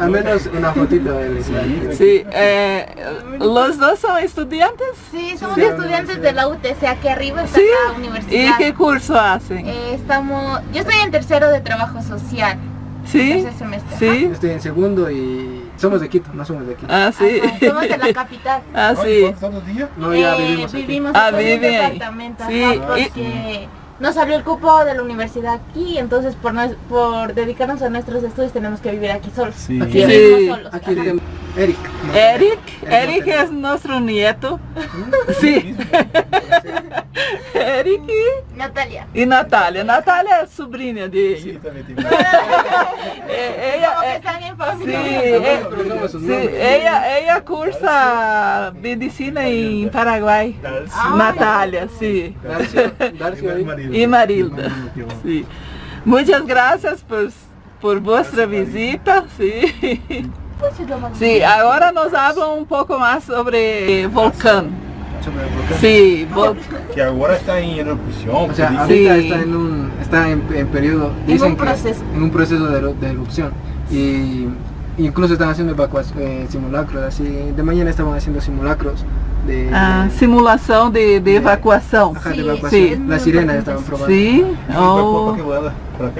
al menos una fotito él Sí, eh, ¿los dos son estudiantes? Sí, somos estudiantes de la UTC, aquí arriba está Sí. la universidad. ¿Y qué curso hacen? Eh, estamos, yo estoy en tercero de trabajo social, ¿Sí? tercer semestre. ¿Sí? Estoy en segundo y somos de Quito, no somos de Quito. Ah, sí. Ajá, somos de la capital. Ah, sí. No, ya Eh, vivimos aquí. vivimos Ah, en un departamento, Sí, ajá, y- porque nos salió el cupo de la universidad aquí, entonces por, por dedicarnos a nuestros estudios tenemos que vivir aquí solos. Sí. Aquí, Vivimos Sí. solos, aquí Eric. Eric, Eric es nuestro nieto. Sí. Eric Natalia. y Natalia. Natalia es sobrina de Sim, também tem. Ella cursa medicina en Paraguay. Darcy. Natalia, sí. Darcio, Darcio ahí. Marilda. Sí. Muchas gracias por, por vuestra visita. Sí. Sí, ahora nos hablan un poco más sobre volcán. Sobre el volcán. Sí, vol- Que agora está em erupção. O sea, ahorita Sí. está en un está en, en periodo dicen proceso. en un proceso de, de erupción y incluso están haciendo eh, simulacros así de mañana estaban haciendo simulacros de, ah, simulação de, de evacuação. ajá, de Sí, sí. las sirenas estaban probando Sí. Oh.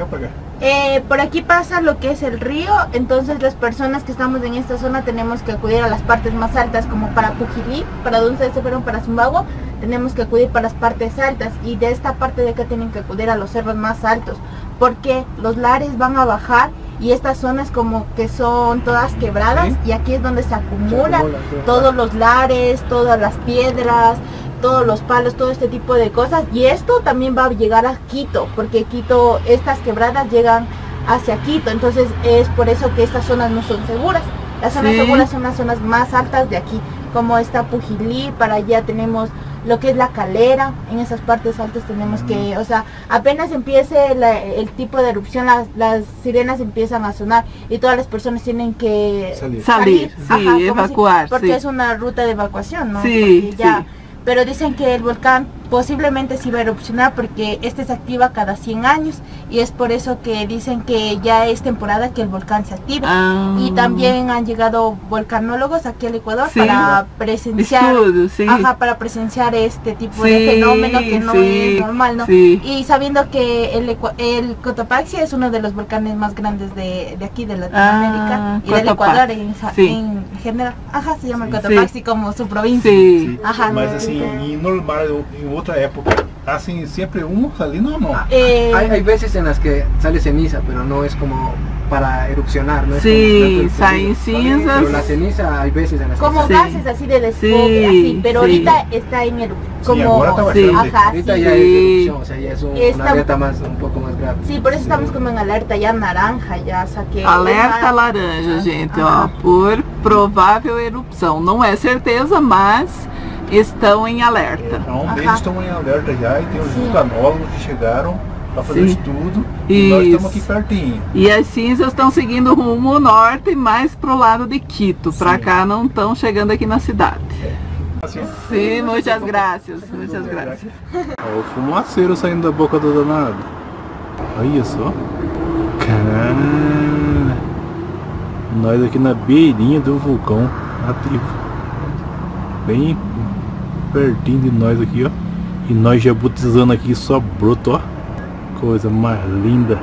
cá cá? Eh, por aquí pasa lo que es el río, entonces las personas que estamos en esta zona tenemos que acudir a las partes más altas, como para Pujilí, para donde ustedes se fueron para Zumbago, tenemos que acudir para las partes altas y de esta parte de acá tienen que acudir a los cerros más altos, porque los lares van a bajar y estas zonas como que son todas quebradas Sí. y aquí es donde se Se acumula acumula todo. todos los lares, todas las piedras, todos los palos, todo este tipo de cosas. Y esto también va a llegar a Quito, porque Quito, estas quebradas llegan hacia Quito. Entonces es por eso que estas zonas no son seguras. Las zonas Sí. seguras son las zonas más altas de aquí, como esta Pujilí, para allá tenemos lo que es la calera, en esas partes altas tenemos que, o sea, apenas empiece la- el tipo de erupción, las, las sirenas empiezan a sonar y todas las personas tienen que Salir. Salir, sí, si- evacuar, porque sí. es una ruta de evacuación, ¿no? Sí, Porque ya- sí. Pero dicen que el volcán posiblemente sí va a erupcionar porque este se activa cada 100 años y es por eso que dicen que ya es temporada que el volcán se activa. Ah. Y también han llegado volcanólogos aquí al Ecuador Sí. para presenciar Estudio, sí. Ajá, para presenciar este tipo Sí, de fenómeno que no sí, es normal, ¿no? sí. Y sabiendo que el, Ecua- el Cotopaxi es uno de los volcanes más grandes de, de aquí, de Latinoamérica Ah, y del Ecuador en, ja- sí. en general. Ajá, se llama el Sí. Cotopaxi como su provincia. Ajá. Outra época, assim, sempre um salindo ou não? Eh, hay, hay veces en las que sale ceniza pero no es como para erupcionar no es Sí, de salen pero la ceniza hay veces en las que como. Sí. gases así de desfogue, Sí, así, pero sí. ahorita está en erupción. Sí, Como, ahora está Sí. bastante. Ajá, ahorita sí. ya es erupción o sea ya es un- Está- una alerta más un poco más grave Sí, por eso estamos como en alerta ya naranja, ya saqué. Alerta laranja, gente, ó, por provável erupção. Não é certeza, mas estão em alerta. Há um Aham. mês estão em alerta já e tem os vulcanólogos que chegaram para fazer o Sim. estudo e nós Isso. estamos aqui pertinho. E as cinzas estão seguindo rumo norte, mais pro lado de Quito. Pra Sim. cá não estão chegando aqui na cidade. Assim, Sim, muitas graças, muitas graças. Ó, o fumaceiro saindo da boca do danado. Olha só. Caramba. Nós aqui na beirinha do vulcão ativo. Bem pertinho de nós aqui, ó. E nós jabutizando aqui só broto, ó. Coisa mais linda.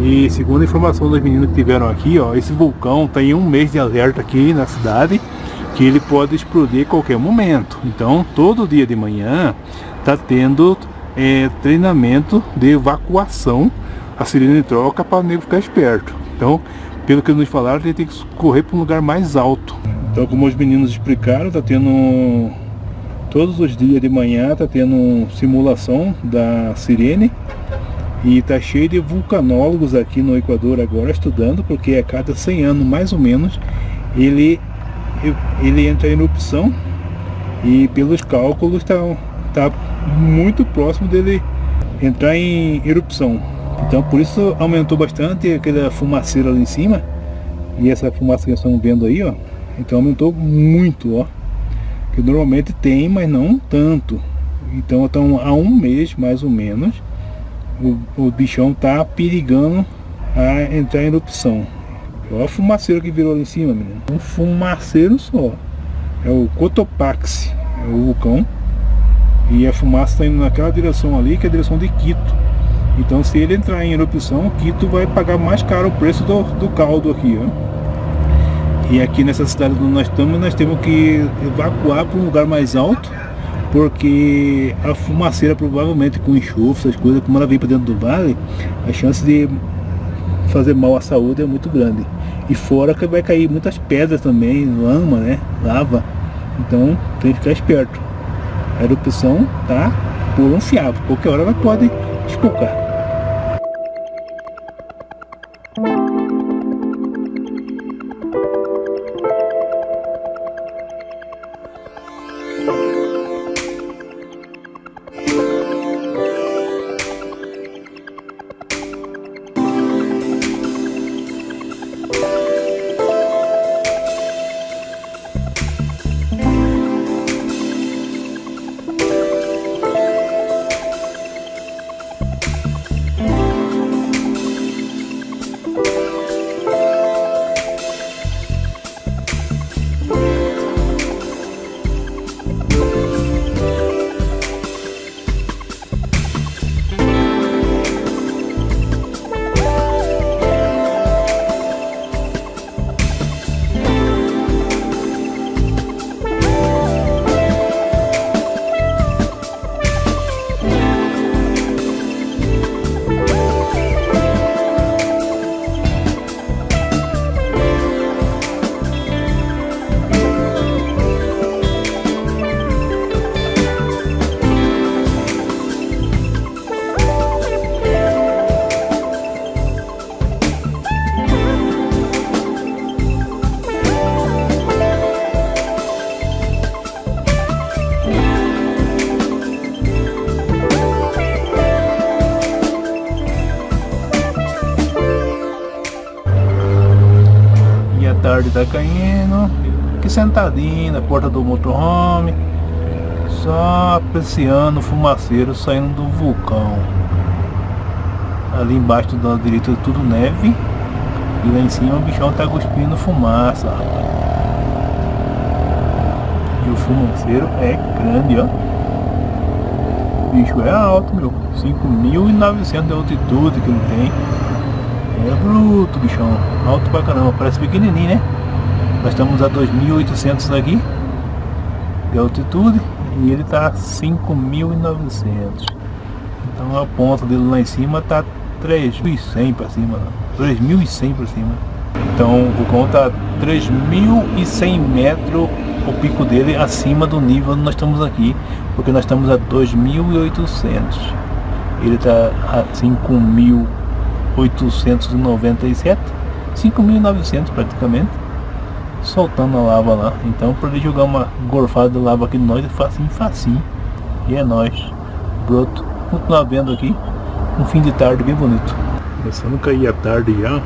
E segundo a informação dos meninos que tiveram aqui, ó, esse vulcão tem um mês de alerta aqui na cidade que ele pode explodir a qualquer momento. Então, todo dia de manhã tá tendo é, treinamento de evacuação. A sirene troca para nego ficar esperto. Então, pelo que nos falaram, ele tem que correr para um lugar mais alto. Então, como os meninos explicaram, tá tendo todos os dias de manhã tá tendo simulação da sirene e tá cheio de vulcanólogos aqui no Equador agora estudando, porque a cada 100 anos mais ou menos ele ele entra em erupção e pelos cálculos está tá muito próximo dele entrar em erupção. Então por isso aumentou bastante aquela fumaceira lá em cima e essa fumaça que estamos vendo aí, ó. Então aumentou muito, ó. Que normalmente tem, mas não tanto. Então, então há um mês mais ou menos o, o bichão tá perigando a entrar em erupção. Olha o fumaceiro que virou ali em cima, menino. Um fumaceiro só. É o Cotopaxi, é o vulcão. E a fumaça está indo naquela direção ali, que é a direção de Quito. Então se ele entrar em erupção, Quito vai pagar mais caro o preço do, do caldo aqui, ó. E aqui nessa cidade onde nós estamos, nós temos que evacuar para um lugar mais alto, porque a fumaceira provavelmente com enxofre, essas coisas, como ela vem para dentro do vale, a chance de fazer mal à saúde é muito grande. E fora que vai cair muitas pedras também, lama, né? Lava. Então tem que ficar esperto. A erupção tá por um. Qualquer hora ela pode espocar. Tarde tá caindo. Aqui sentadinho na porta do motorhome. Só apreciando o fumaceiro saindo do vulcão. Ali embaixo do lado direito tudo neve. E lá em cima o bichão tá cuspindo fumaça. E o fumaceiro é grande, ó. O bicho é alto, meu. 5.900 de altitude que ele tem. É bruto, bichão. Alto pra caramba. Parece pequenininho, né? Nós estamos a 2.800 aqui de altitude e ele tá 5.900. Então a ponta dele lá em cima tá 3.100 para cima, 3.100 para cima. Então o vulcão tá 3.100 metros o pico dele acima do nível onde nós estamos aqui, porque nós estamos a 2.800. Ele tá a 5.000 897, 5.900 praticamente, soltando a lava lá. Então, para jogar uma gorfada de lava aqui nós, é facinho, facinho. E é nós, broto. Continuar vendo aqui, um fim de tarde bem bonito. Começando a cair a tarde já.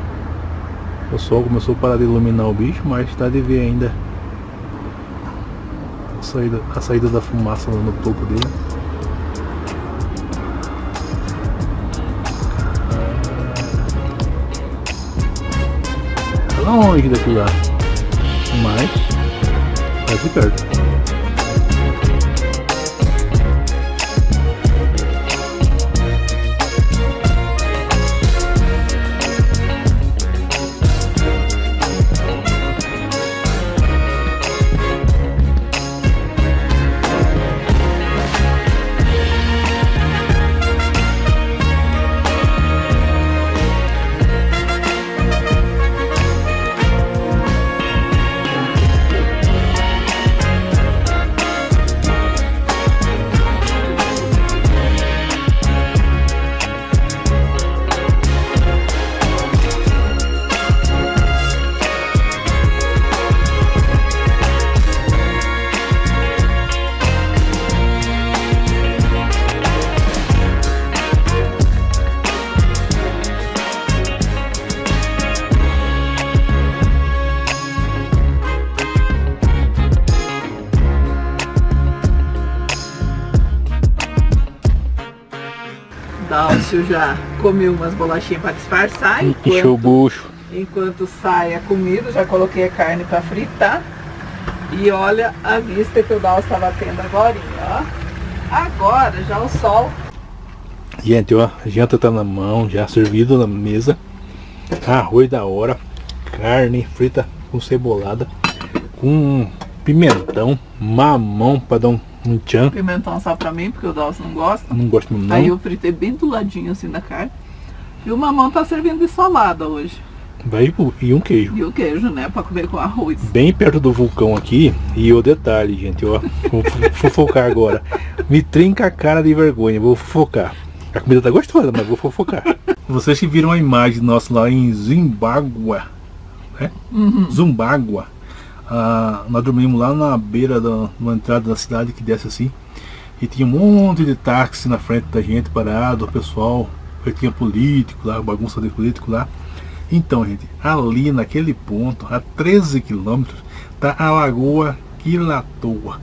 O sol começou a parar de iluminar o bicho, mas está de ver ainda a saída, a saída da fumaça no topo dele. Longe daqui lá. Mas, tá aqui perto. Dálcio já comeu umas bolachinhas para disfarçar. Encheu o bucho. enquanto sai a comida, já coloquei a carne para fritar. E olha a vista que o Dal estava tendo agora, ó. Agora já o sol. Gente, ó, a janta tá na mão, já servido na mesa. Arroz da hora, carne frita com cebolada, com pimentão, mamão para dar um, um tchan. Pimentão só pra mim, porque o Dawson não gosta. Não gosto mesmo não. Aí eu fritei bem do ladinho assim da carne. E o mamão tá servindo de salada hoje. Vai e um queijo. E o queijo, né? Pra comer com arroz. Bem perto do vulcão aqui. E o detalhe, gente, ó. Vou fo- fofocar agora. Me trinca a cara de vergonha, vou fofocar. A comida tá gostosa, mas vou fofocar. Vocês que viram a imagem nossa lá em Zimbábue, né? Zumbágua. Ah, nós dormimos lá na beira da entrada da cidade que desce assim. E tinha um monte de táxi na frente da gente parado, o pessoal. Tinha político lá, bagunça de político lá. Então, gente, ali naquele ponto, a 13 quilômetros, tá a Lagoa Quilatoa.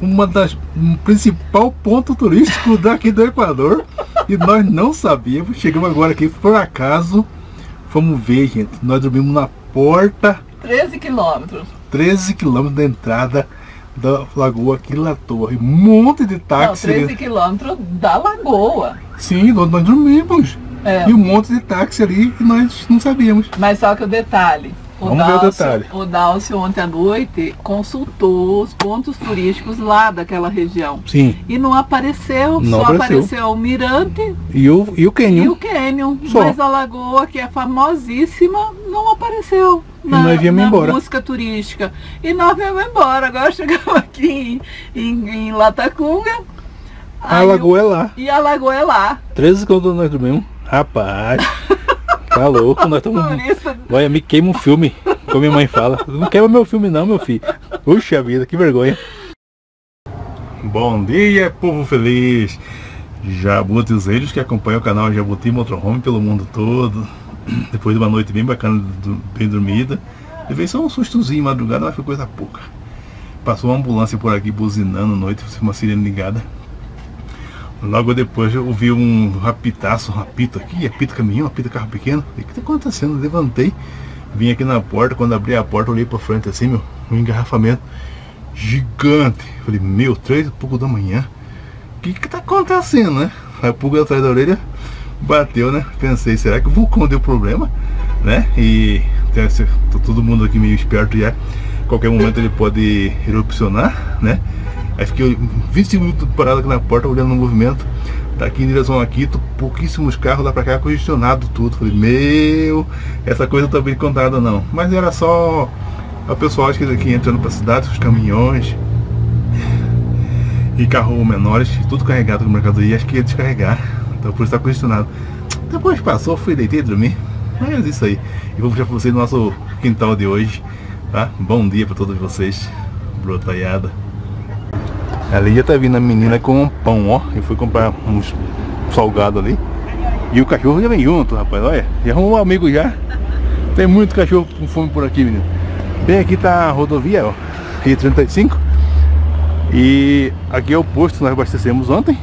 Uma das um principal ponto turístico daqui do Equador. E nós não sabíamos. Chegamos agora aqui por acaso. Vamos ver, gente. Nós dormimos na porta 13 quilômetros. 13 quilômetros da entrada da Lagoa Quilatoa. E um monte de Não, táxi. 13 quilômetros da lagoa. Sim, nós, nós dormimos. É. E um monte de táxi ali e nós não sabíamos. Mas só que o detalhe. O Vamos ver o detalhe. O Dálcio ontem à noite consultou os pontos turísticos lá daquela região. Sim. E não apareceu, Não só apareceu. apareceu o Mirante E o, e o e Canyon. o Canyon. Só. Mas a lagoa, que é famosíssima, não apareceu. Na, nós viemos na embora. busca turística. E nós viemos embora. Agora chegamos aqui em, em, em Latacunga. A lagoa é lá. E a lagoa é lá. 13 quilômetros nós dormimos. Rapaz. Tá louco, nós estamos. Olha, me queima um filme, como minha mãe fala. Não queima meu filme não, meu filho. Puxa vida, que vergonha. Bom dia, povo feliz. Jabutizeiros que acompanham o canal Jabuti Motorhome pelo mundo todo. Depois de uma noite bem bacana, bem dormida. Levei só um sustozinho madrugada, mas foi coisa pouca. Passou uma ambulância por aqui buzinando à noite, uma sirene ligada. Logo depois eu ouvi um rapitaço, um apito aqui, apito caminhão, apito carro pequeno. O que está acontecendo? Levantei, vim aqui na porta, quando abri a porta, olhei para frente assim, meu, um engarrafamento gigante. Falei, meu, três e pouco da manhã. O que que tá acontecendo, né? A pulga atrás da orelha bateu, né? Pensei, será que o vulcão deu problema? Né? E tem esse- tá todo mundo aqui meio esperto já. Qualquer momento ele pode erupcionar, né? Aí fiquei 25 minutos parado aqui na porta olhando o movimento. Tá aqui em direção a Quito, pouquíssimos carros lá pra cá, congestionado tudo. Falei, meu, essa coisa não tá bem contada não. Mas era só o pessoal que daqui entrando pra cidade, os caminhões e carros menores, tudo carregado com mercadoria, acho que ia descarregar. Então por isso tá congestionado. Depois passou, fui deitei e dormi. Mas isso aí. E vou puxar pra vocês no nosso quintal de hoje. Tá? Bom dia pra todos vocês. Brotaiada. Ali já tá vindo a menina com um pão, ó. Eu fui comprar uns salgado ali. E o cachorro já vem junto, rapaz. Olha, já arrumou um amigo já. Tem muito cachorro com fome por aqui, menino. Bem aqui tá a rodovia, ó. Rio 35. E aqui é o posto que nós abastecemos ontem.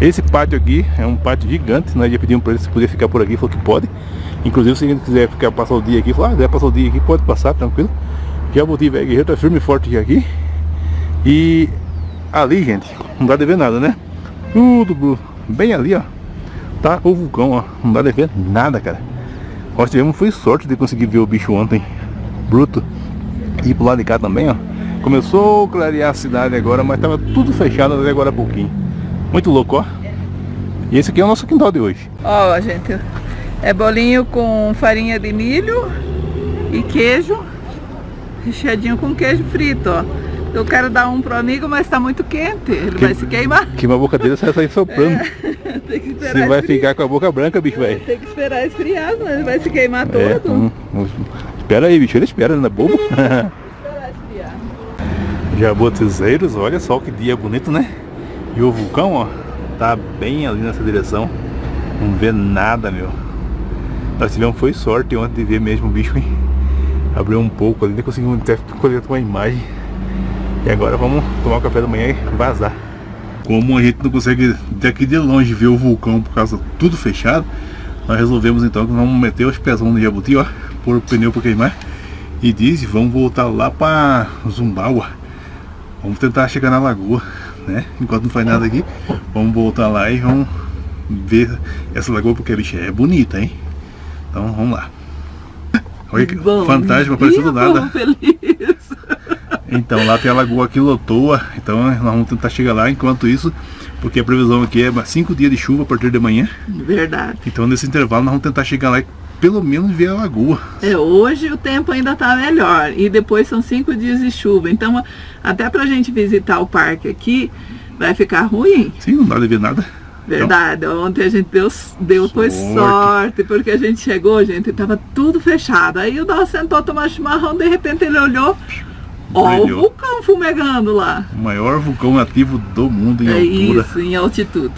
Esse pátio aqui é um pátio gigante. Nós já pedimos para ele se podia ficar por aqui, falou que pode. Inclusive se ele quiser ficar passar o dia aqui, falou, ah, passar o dia aqui, pode passar, tranquilo. Já botei velho guerreiro, tá firme e forte aqui. E ali, gente, não dá de ver nada, né? Tudo bem ali, ó. Tá o vulcão, ó. Não dá de ver nada, cara. Nós tivemos foi sorte de conseguir ver o bicho ontem. Bruto. E pro lado de cá também, ó. Começou a clarear a cidade agora, mas tava tudo fechado até agora há pouquinho. Muito louco, ó. E esse aqui é o nosso quintal de hoje. Ó, gente, é bolinho com farinha de milho e queijo, recheadinho com queijo frito, ó. Eu quero dar um pro amigo, mas tá muito quente, ele vai se queimar. Que uma boca dele sai sair soprando. Tem que esperar Você vai esfriar. ficar com a boca branca, bicho, velho. Tem que esperar esfriar, senão ele vai se queimar todo. É, hum, hum. espera aí, bicho, ele espera, não é bobo? Jabotizeiros, olha só que dia bonito, né? E o vulcão, ó, tá bem ali nessa direção. Não vê nada, meu. Nós tivemos foi sorte ontem de ver mesmo o bicho, hein? Abriu um pouco ali, nem conseguimos até colher uma imagem. E agora vamos tomar o café da manhã e vazar. Como a gente não consegue daqui de longe ver o vulcão por causa tudo fechado, nós resolvemos então que vamos meter os pezão no Jabuti, ó, pôr o pneu para queimar. E diz, vamos voltar lá para Zumbaua. Vamos tentar chegar na lagoa, né? Enquanto não faz nada aqui, vamos voltar lá e vamos ver essa lagoa porque a bicha é bonita, hein? Então vamos lá. Olha que Bom fantasma, apareceu do nada. Então lá tem a lagoa Quilotoa, então nós vamos tentar chegar lá enquanto isso, porque a previsão aqui é 5 dias de chuva a partir de manhã. Verdade. Então nesse intervalo nós vamos tentar chegar lá e pelo menos ver a lagoa. É, hoje o tempo ainda tá melhor e depois são cinco dias de chuva. Então, até pra gente visitar o parque aqui, vai ficar ruim. Sim, não dá de ver nada. Verdade, ontem a gente deu, deu foi Sorte. sorte, porque a gente chegou, gente, e tava tudo fechado. Aí o Dó sentou a tomar chimarrão, de repente ele olhou, ó o vulcão fumegando lá. O maior vulcão ativo do mundo em é altura. isso, em altitude.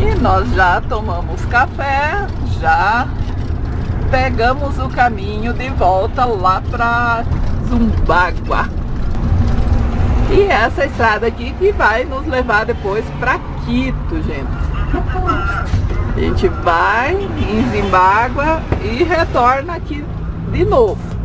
E nós já tomamos café, já pegamos o caminho de volta lá para Zumbagua. E essa estrada aqui que vai nos levar depois para Quito, gente. A gente vai em Zimbágua e retorna aqui de novo.